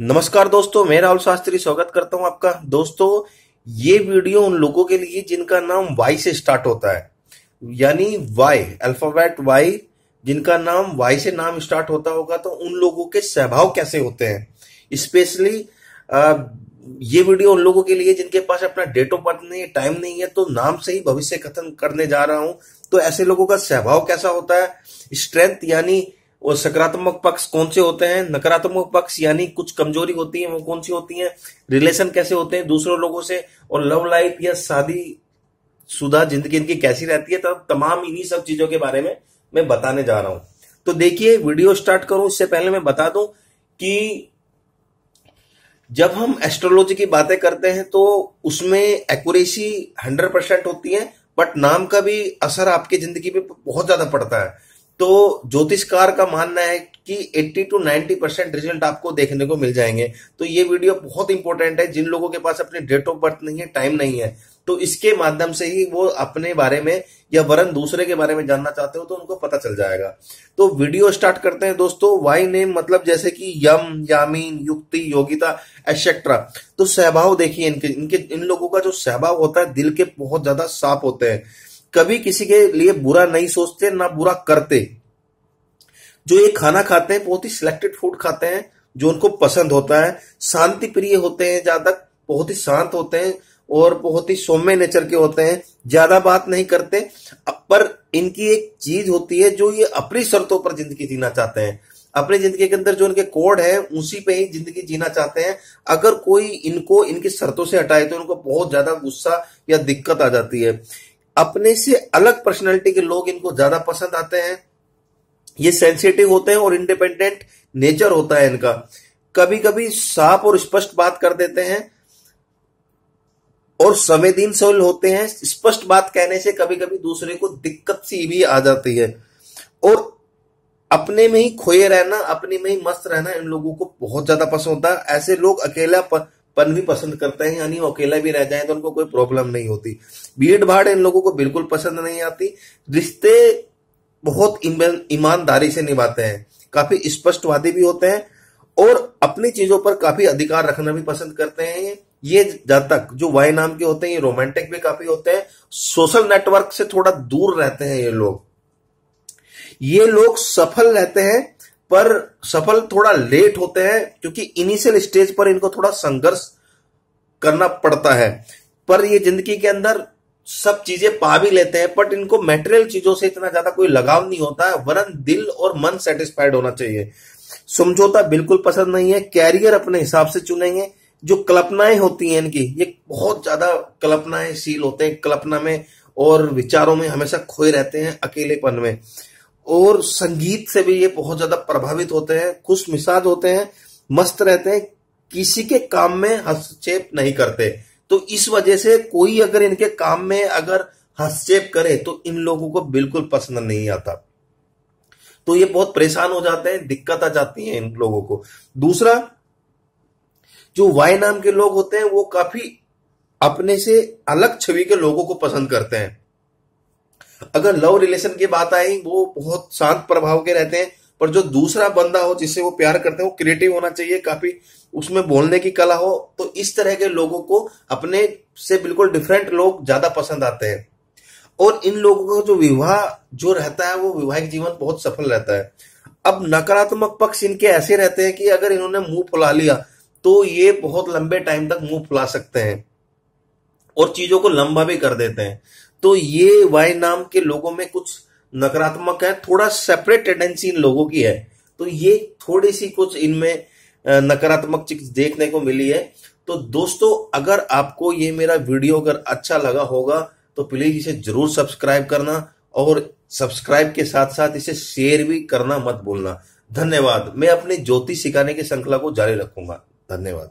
नमस्कार दोस्तों, मैं राहुल शास्त्री स्वागत करता हूँ आपका। दोस्तों, ये वीडियो उन लोगों के लिए जिनका नाम वाई से स्टार्ट होता है। यानी वाई अल्फ़ाबेट वाई जिनका नाम वाई से नाम स्टार्ट होता होगा तो उन लोगों के स्वभाव कैसे होते हैं? स्पेशली ये वीडियो उन लोगों के लिए जिनके पास अपना डेट ऑफ़ बर्थ नहीं है टाइम नहीं है तो नाम से ही भविष्य कथन करने जा रहा हूँ। तो ऐसे लोगों का स्वभाव कैसा होता है? स्ट्रेंथ यानी और सकारात्मक पक्ष कौन से होते हैं? नकारात्मक पक्ष यानी कुछ कमज़ोरी होती है, वो कौन सी होती है? रिलेशन कैसे होते हैं दूसरों लोगों से? और लव लाइफ या शादी शुदा ज़िंदगी इनकी कैसी रहती है? तब तमाम इन्हीं सब चीज़ों के बारे में मैं बताने जा रहा हूँ। तो देखिए, वीडियो स्टार्ट करूँ, इससे पहले मैं बता दूँ कि जब हम एस्ट्रोलॉजी की बातें करते हैं तो उसमें एक्यूरेसी हंड्रेड परसेंट होती है बट नाम का भी असर आपकी ज़िंदगी पे बहुत ज़्यादा पड़ता है। तो ज्योतिषकार का मानना है कि 80 टू 90 परसेंट रिज़ल्ट आपको देखने को मिल जाएँगे। तो ये वीडियो बहुत इंपॉर्टेंट है। जिन लोगों के पास अपने डेट ऑफ़ बर्थ नहीं है टाइम नहीं है तो इसके माध्यम से ही वो अपने बारे में या वरन दूसरे के बारे में जानना चाहते हो तो उनको पता चल जाएगा। तो वीडियो स्टार्ट करते हैं दोस्तों। वाई नेम मतलब जैसे कि यम, यामीन, युक्ति, योगिता एक्सेट्रा तो सहभाव देखिए इनके इनके, इन लोगों का जो सहभाव होता है, दिल के बहुत ज़्यादा साफ़ होते हैं। कभी किसी के लिए बुरा नहीं सोचते, ना बुरा करते। जो ये खाना खाते हैं, बहुत ही सिलेक्टेड फ़ूड खाते हैं, जो उनको पसंद होता है शांति प्रिय होते हैं ज़्यादा बहुत ही शांत होते हैं और बहुत ही सौम्य नेचर के होते हैं, ज़्यादा बात नहीं करते। पर इनकी एक चीज़ होती है, जो ये अपनी शर्तों पर ज़िंदगी जीना चाहते हैं। अपनी ज़िंदगी के अंदर जो इनके कोड है, उसी पे ही ज़िंदगी जीना चाहते हैं। अगर कोई इनको इनकी शर्तों से हटाए तो इनको बहुत ज़्यादा गुस्सा या दिक्कत आ जाती है। अपने से अलग पर्सनैलिटी के लोग इनको ज़्यादा पसंद आते हैं। ये सेंसिटिव होते हैं और इंडिपेंडेंट नेचर होता है इनका। कभी कभी साफ़ और स्पष्ट बात कर देते हैं और संवेदनशील होते हैं। स्पष्ट बात कहने से कभी कभी दूसरे को दिक्कत सी भी आ जाती है। और अपने में ही खोए रहना, अपने में ही मस्त रहना इन लोगों को बहुत ज़्यादा पसंद होता है। ऐसे लोग अकेला पन भी पसंद करते हैं, यानी वो अकेला भी रह जाए तो उनको कोई प्रॉब्लम नहीं होती। भीड़ भाड़ इन लोगों को बिल्कुल पसंद नहीं आती। रिश्ते बहुत ईमानदारी से निभाते हैं। काफ़ी स्पष्टवादी भी होते हैं और अपनी चीज़ों पर काफ़ी अधिकार रखना भी पसंद करते हैं। ये जब तक जो वाई नाम के होते हैं, ये रोमांटिक भी काफ़ी होते हैं। सोशल नेटवर्क से थोड़ा दूर रहते हैं ये लोग। ये लोग सफल रहते हैं पर सफल थोड़ा लेट होते हैं, क्योंकि इनिशियल स्टेज पर इनको थोड़ा संघर्ष करना पड़ता है। पर ये ज़िंदगी के अंदर सब चीज़ें पा भी लेते हैं बट इनको मेटेरियल चीज़ों से इतना ज़्यादा कोई लगाव नहीं होता है, वरन दिल और मन सेटिस्फाइड होना चाहिए। समझौता बिल्कुल पसंद नहीं है कैरियर अपने हिसाब से चुनेंगे, जो कल्पनाएँ होती हैं इनकी, ये बहुत ज़्यादा कल्पनाएँ सील होते हैं, कल्पना में और विचारों में हमेशा खोए रहते हैं अकेलेपन में। और संगीत से भी ये बहुत ज़्यादा प्रभावित होते हैं खुश मिसाज होते हैं, मस्त रहते हैं, किसी के काम में हस्तक्षेप नहीं करते। तो इस वजह से कोई अगर इनके काम में अगर हस्तक्षेप करे तो इन लोगों को बिल्कुल पसंद नहीं आता। तो ये बहुत परेशान हो जाते हैं, दिक्कत आ जाती है इन लोगों को। दूसरा, जो वाई नाम के लोग होते हैं, वो काफ़ी अपने से अलग छवि के लोगों को पसंद करते हैं। अगर लव रिलेशन की बात आई, वो बहुत शांत प्रभाव के रहते हैं, पर जो दूसरा बंदा हो जिससे वो प्यार करते हैं, वो क्रिएटिव होना चाहिए, काफ़ी उसमें बोलने की कला हो तो इस तरह के लोगों को अपने से बिल्कुल डिफरेंट लोग ज़्यादा पसंद आते हैं। और इन लोगों का जो विवाह जो रहता है, वो विवाहिक जीवन बहुत सफल रहता है। अब नकारात्मक पक्ष इनके ऐसे रहते हैं कि अगर इन्होंने मुँह फुला लिया तो ये बहुत लंबे टाइम तक मुँह फुला सकते हैं और चीज़ों को लंबा भी कर देते हैं। तो ये वाई नाम के लोगों में कुछ नकारात्मक है, थोड़ा सेपरेट टेंडेंसी इन लोगों की है। तो ये थोड़ी सी कुछ इनमें नकारात्मक चीज़ देखने को मिली है। तो दोस्तों, अगर आपको ये मेरा वीडियो अगर अच्छा लगा होगा तो प्लीज़ इसे ज़रूर सब्सक्राइब करना और सब्सक्राइब के साथ साथ इसे शेयर भी करना मत भूलना। धन्यवाद। मैं अपनी ज्योतिष सिखाने की श्रृंखला को जारी रखूँगा। धन्यवाद।